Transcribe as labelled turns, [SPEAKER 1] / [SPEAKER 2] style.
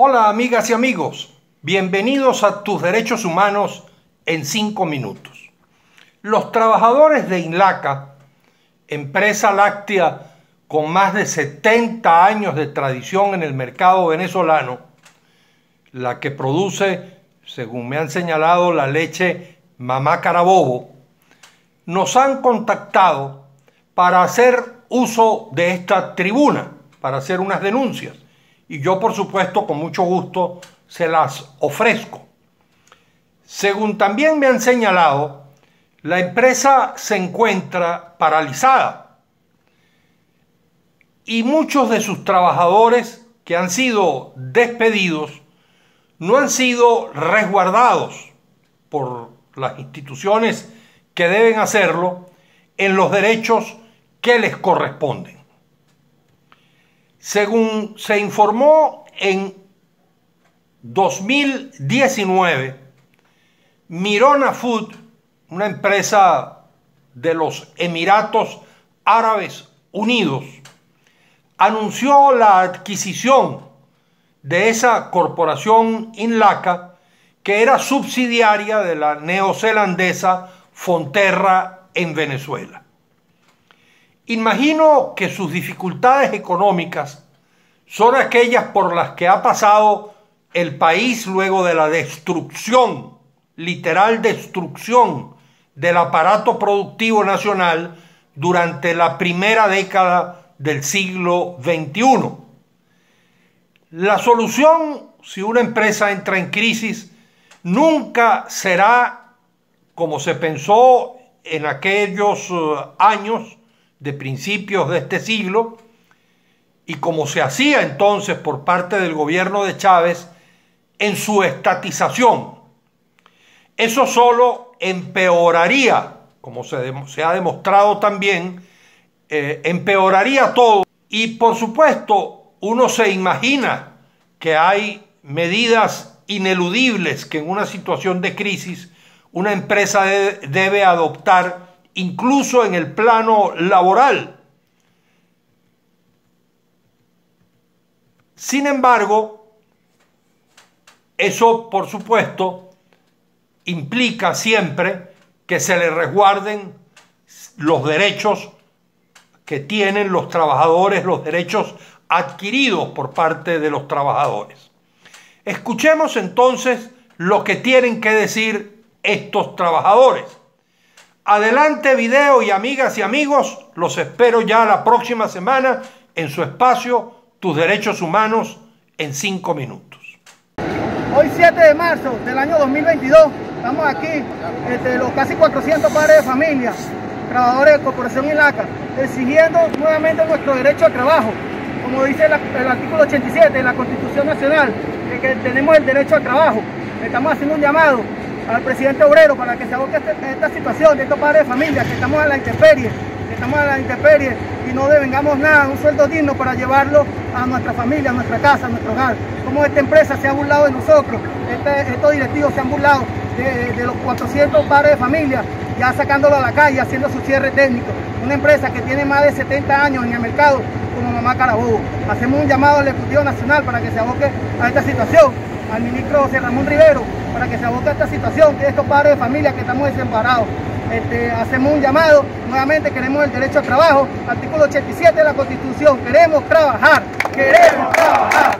[SPEAKER 1] Hola amigas y amigos, bienvenidos a Tus Derechos Humanos en 5 minutos. Los trabajadores de INLACA, empresa láctea con más de 70 años de tradición en el mercado venezolano, la que produce, según me han señalado, la leche Mamá Carabobo, nos han contactado para hacer uso de esta tribuna, para hacer unas denuncias y yo por supuesto con mucho gusto se las ofrezco. Según también me han señalado, la empresa se encuentra paralizada y muchos de sus trabajadores que han sido despedidos no han sido resguardados por las instituciones que deben hacerlo en los derechos que les corresponden. Según se informó en 2019, Mirona Food, una empresa de los Emiratos Árabes Unidos, anunció la adquisición de esa corporación Inlaca que era subsidiaria de la neozelandesa Fonterra en Venezuela. Imagino que sus dificultades económicas son aquellas por las que ha pasado el país luego de la destrucción, literal destrucción del aparato productivo nacional durante la primera década del siglo XXI. La solución, si una empresa entra en crisis, nunca será como se pensó en aquellos eh, años, de principios de este siglo y como se hacía entonces por parte del gobierno de Chávez en su estatización. Eso solo empeoraría, como se, ha demostrado también, eh, empeoraría todo. Y por supuesto, uno se imagina que hay medidas ineludibles que en una situación de crisis una empresa debe adoptar incluso en el plano laboral. Sin embargo, eso por supuesto implica siempre que se le resguarden los derechos que tienen los trabajadores, los derechos adquiridos por parte de los trabajadores. Escuchemos entonces lo que tienen que decir estos trabajadores. Adelante video y amigas y amigos, los espero ya la próxima semana en su espacio Tus Derechos Humanos en 5 minutos.
[SPEAKER 2] Hoy 7 de marzo del año 2022, estamos aquí, este, los casi 400 padres de familia, trabajadores de Corporación ILACA, exigiendo nuevamente nuestro derecho al trabajo, como dice el, artículo 87 de la Constitución Nacional, que tenemos el derecho al trabajo. Estamos haciendo un llamado al presidente obrero para que se aboque esta, esta situación de estos padres de familia, que estamos a la intemperie, que estamos a la intemperie y no devengamos nada, un sueldo digno para llevarlo a nuestra familia, a nuestra casa, a nuestro hogar. Como esta empresa se ha burlado de nosotros, este, estos directivos se han burlado de, los 400 padres de familia, ya sacándolo a la calle, haciendo su cierre técnico. Una empresa que tiene más de 70 años en el mercado como Mamá Carabobo. Hacemos un llamado al Ejecutivo Nacional para que se aboque a esta situación, al ministro José Ramón Rivero, para que se aboque a esta situación, de estos padres de familia que estamos desamparados. Este, hacemos un llamado, nuevamente queremos el derecho al trabajo, artículo 87 de la Constitución, queremos trabajar, queremos trabajar,